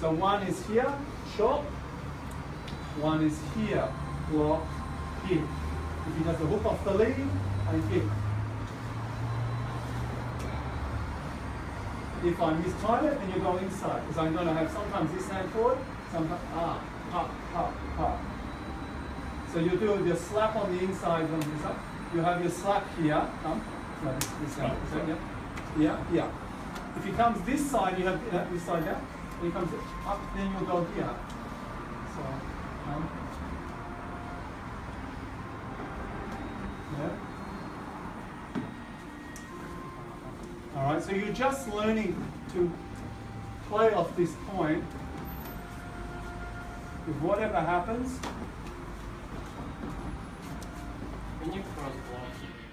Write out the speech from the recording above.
So one is here, short. One is here, block, hit. If he does the hook off the lead and hit. If I mistime it, then you go inside. Because I'm going to have sometimes this hand forward, sometimes, ah, pop, pop, pop. So you do your slap on the inside on this side. You have your slap here. Come. This, this. Is that, yeah? Yeah, yeah. If he comes this side, you have uh, this side down. He comes up, then you'll go here. So, um, yeah. All right, so you're just learning to play off this point. If whatever happens, When you cross block, you